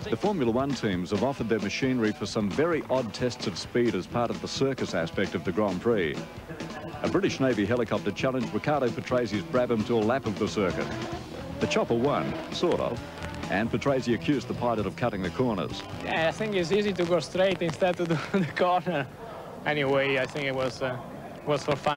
The Formula One teams have offered their machinery for some very odd tests of speed as part of the circus aspect of the Grand Prix. A British Navy helicopter challenged Riccardo Patrese's Brabham to a lap of the circuit. The chopper won, sort of, and Patrese accused the pilot of cutting the corners. Yeah, I think it's easy to go straight instead of the corner. Anyway, I think it was, uh, was for fun.